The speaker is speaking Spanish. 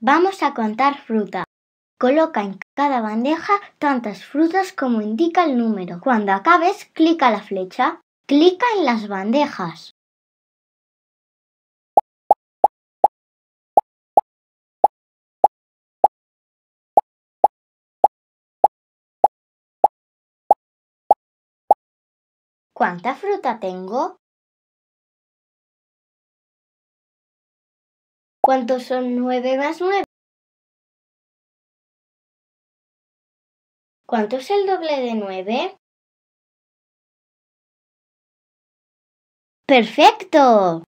Vamos a contar fruta. Coloca en cada bandeja tantas frutas como indica el número. Cuando acabes, clica la flecha. Clica en las bandejas. ¿Cuánta fruta tengo? ¿Cuántos son nueve más nueve? ¿Cuánto es el doble de nueve? ¡Perfecto!